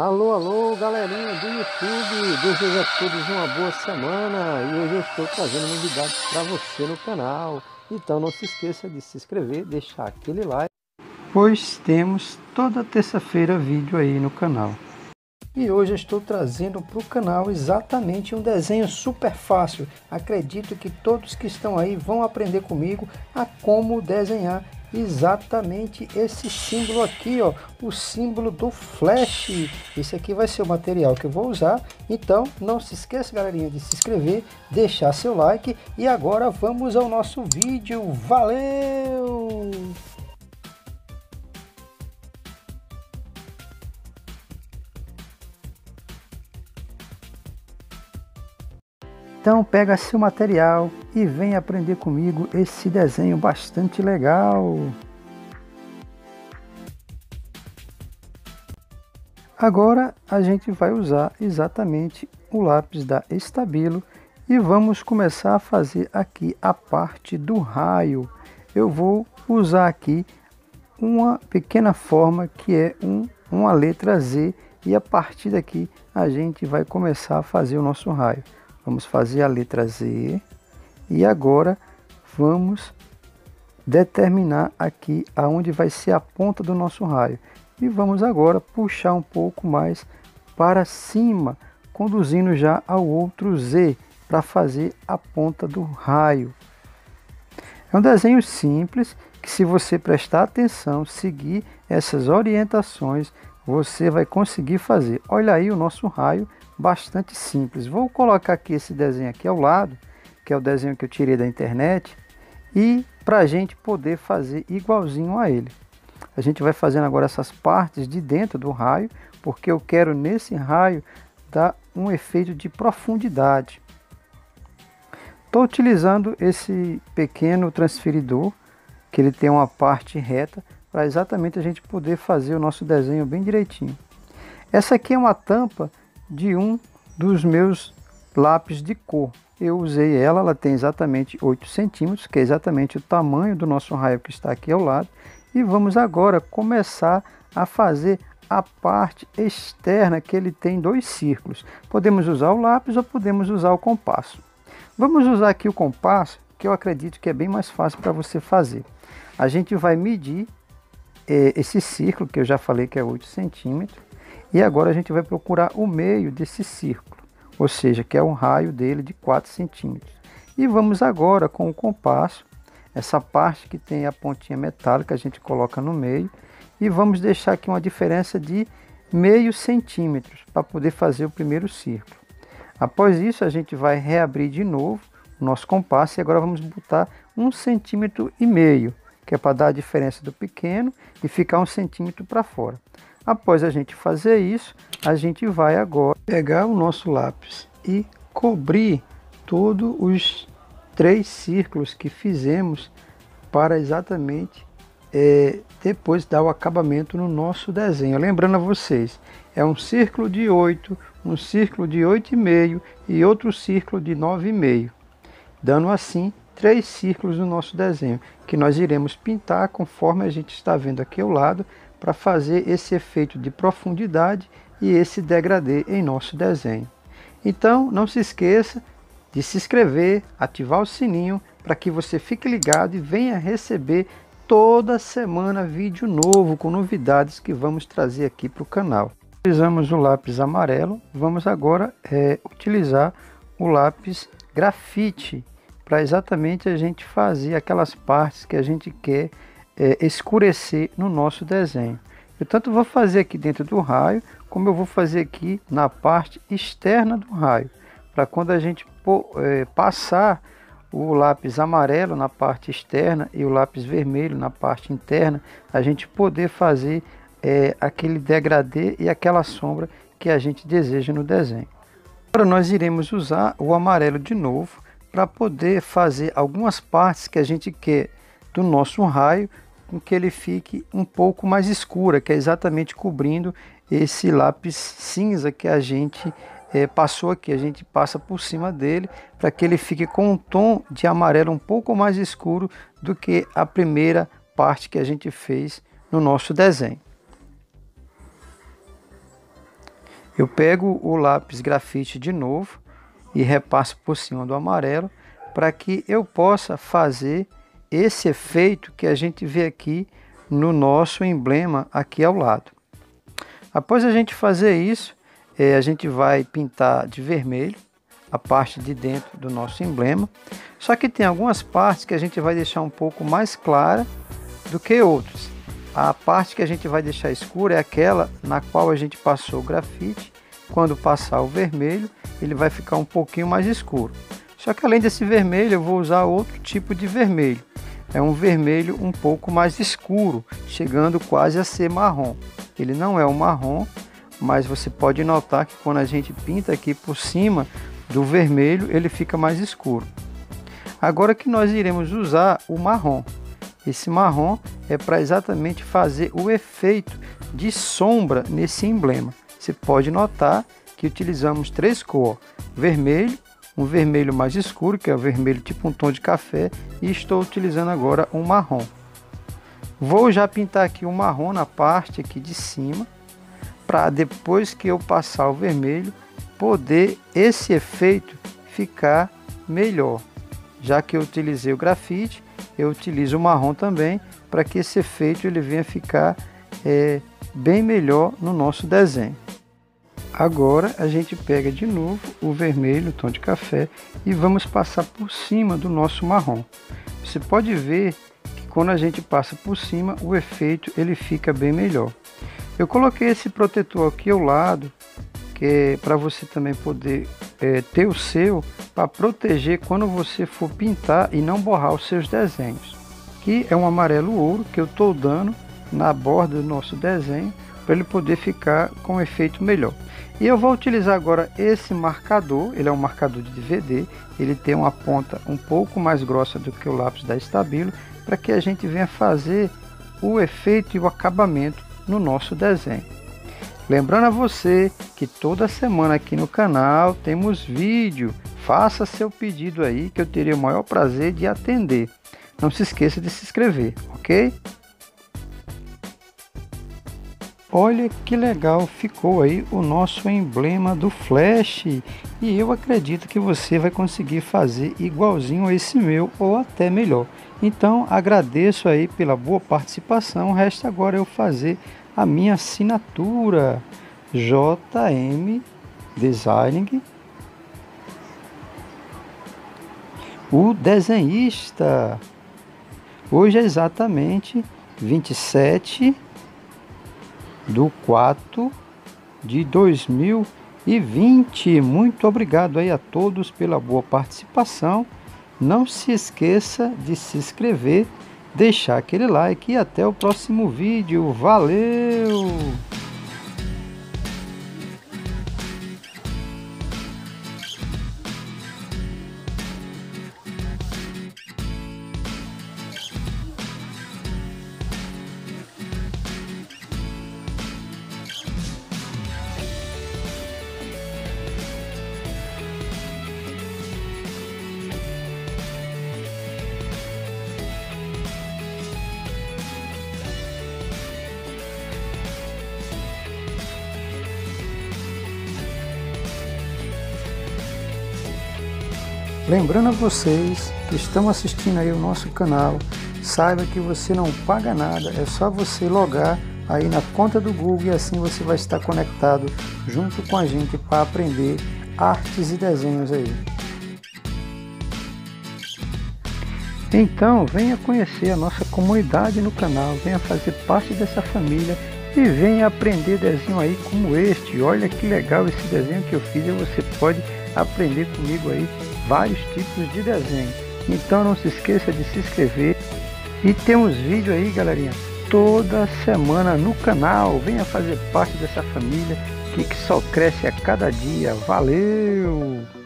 Alô, alô, galerinha do YouTube, desejo a todos uma boa semana e hoje eu estou trazendo novidades para você no canal. Então não se esqueça de se inscrever, deixar aquele like, pois temos toda terça-feira vídeo aí no canal. E hoje eu estou trazendo para o canal exatamente um desenho super fácil. Acredito que todos que estão aí vão aprender comigo a como desenhar exatamente esse símbolo aqui, ó, o símbolo do flash. Esse aqui vai ser o material que eu vou usar. Então, não se esqueça, galerinha, de se inscrever, deixar seu like e agora vamos ao nosso vídeo. Valeu! Então pega seu material e vem aprender comigo esse desenho bastante legal. Agora a gente vai usar exatamente o lápis da Estabilo e vamos começar a fazer aqui a parte do raio. Eu vou usar aqui uma pequena forma que é um, uma letra Z e a partir daqui a gente vai começar a fazer o nosso raio. Vamos fazer a letra Z e agora vamos determinar aqui aonde vai ser a ponta do nosso raio. E vamos agora puxar um pouco mais para cima, conduzindo já ao outro Z para fazer a ponta do raio. É um desenho simples que se você prestar atenção, seguir essas orientações, você vai conseguir fazer. Olha aí o nosso raio bastante simples. Vou colocar aqui esse desenho aqui ao lado, que é o desenho que eu tirei da internet, e para a gente poder fazer igualzinho a ele. A gente vai fazendo agora essas partes de dentro do raio, porque eu quero nesse raio dar um efeito de profundidade. Estou utilizando esse pequeno transferidor, que ele tem uma parte reta, para exatamente a gente poder fazer o nosso desenho bem direitinho. Essa aqui é uma tampa de um dos meus lápis de cor. Eu usei ela, ela tem exatamente 8 centímetros, que é exatamente o tamanho do nosso raio que está aqui ao lado. E vamos agora começar a fazer a parte externa que ele tem dois círculos. Podemos usar o lápis ou podemos usar o compasso. Vamos usar aqui o compasso, que eu acredito que é bem mais fácil para você fazer. A gente vai medir é, esse círculo, que eu já falei que é 8 centímetros, e agora a gente vai procurar o meio desse círculo, ou seja, que é um raio dele de 4 centímetros. E vamos agora com o compasso, essa parte que tem a pontinha metálica, a gente coloca no meio e vamos deixar aqui uma diferença de meio centímetros para poder fazer o primeiro círculo. Após isso, a gente vai reabrir de novo o nosso compasso e agora vamos botar um centímetro e meio, que é para dar a diferença do pequeno e ficar um centímetro para fora. Após a gente fazer isso, a gente vai agora pegar o nosso lápis e cobrir todos os três círculos que fizemos para exatamente é, depois dar o acabamento no nosso desenho. Lembrando a vocês, é um círculo de 8, um círculo de 8,5 e outro círculo de 9,5, dando assim três círculos no nosso desenho, que nós iremos pintar conforme a gente está vendo aqui ao lado, para fazer esse efeito de profundidade e esse degradê em nosso desenho. Então, não se esqueça de se inscrever, ativar o sininho para que você fique ligado e venha receber toda semana vídeo novo com novidades que vamos trazer aqui para o canal. Utilizamos o lápis amarelo, vamos agora é, utilizar o lápis grafite para exatamente a gente fazer aquelas partes que a gente quer é, escurecer no nosso desenho. Eu tanto vou fazer aqui dentro do raio, como eu vou fazer aqui na parte externa do raio, para quando a gente é, passar o lápis amarelo na parte externa e o lápis vermelho na parte interna, a gente poder fazer é, aquele degradê e aquela sombra que a gente deseja no desenho. Agora nós iremos usar o amarelo de novo para poder fazer algumas partes que a gente quer do nosso raio com que ele fique um pouco mais escura, que é exatamente cobrindo esse lápis cinza que a gente é, passou aqui. A gente passa por cima dele para que ele fique com um tom de amarelo um pouco mais escuro do que a primeira parte que a gente fez no nosso desenho. Eu pego o lápis grafite de novo e repasso por cima do amarelo para que eu possa fazer esse efeito que a gente vê aqui no nosso emblema aqui ao lado. Após a gente fazer isso, é, a gente vai pintar de vermelho a parte de dentro do nosso emblema. Só que tem algumas partes que a gente vai deixar um pouco mais clara do que outras. A parte que a gente vai deixar escura é aquela na qual a gente passou o grafite. Quando passar o vermelho, ele vai ficar um pouquinho mais escuro. Só que além desse vermelho, eu vou usar outro tipo de vermelho. É um vermelho um pouco mais escuro, chegando quase a ser marrom. Ele não é um marrom, mas você pode notar que quando a gente pinta aqui por cima do vermelho, ele fica mais escuro. Agora que nós iremos usar o marrom. Esse marrom é para exatamente fazer o efeito de sombra nesse emblema. Você pode notar que utilizamos três cores: vermelho, um vermelho mais escuro, que é o vermelho tipo um tom de café, e estou utilizando agora um marrom. Vou já pintar aqui o marrom na parte aqui de cima, para depois que eu passar o vermelho, poder esse efeito ficar melhor. Já que eu utilizei o grafite, eu utilizo o marrom também para que esse efeito ele venha ficar é, bem melhor no nosso desenho. Agora a gente pega de novo o vermelho, o tom de café, e vamos passar por cima do nosso marrom. Você pode ver que quando a gente passa por cima, o efeito ele fica bem melhor. Eu coloquei esse protetor aqui ao lado que é para você também poder é, ter o seu para proteger quando você for pintar e não borrar os seus desenhos. Que é um amarelo ouro que eu estou dando na borda do nosso desenho para ele poder ficar com um efeito melhor. E eu vou utilizar agora esse marcador, ele é um marcador de DVD, ele tem uma ponta um pouco mais grossa do que o lápis da Estabilo, para que a gente venha fazer o efeito e o acabamento no nosso desenho. Lembrando a você que toda semana aqui no canal temos vídeo. Faça seu pedido aí que eu teria o maior prazer de atender. Não se esqueça de se inscrever, ok? Olha que legal ficou aí o nosso emblema do Flash e eu acredito que você vai conseguir fazer igualzinho a esse meu ou até melhor. Então agradeço aí pela boa participação, resta agora eu fazer a minha assinatura JM Designing o desenhista. Hoje é exatamente 27 do 4 de 2020. Muito obrigado aí a todos pela boa participação. Não se esqueça de se inscrever deixar aquele like e até o próximo vídeo. Valeu! Lembrando a vocês que estão assistindo aí o nosso canal, saiba que você não paga nada, é só você logar aí na conta do Google e assim você vai estar conectado junto com a gente para aprender artes e desenhos aí. Então, venha conhecer a nossa comunidade no canal, venha fazer parte dessa família e venha aprender desenho aí como este. Olha que legal esse desenho que eu fiz e você pode aprender comigo aí vários tipos de desenho. Então não se esqueça de se inscrever e temos vídeo aí, galerinha, toda semana no canal. Venha fazer parte dessa família que, só cresce a cada dia. Valeu!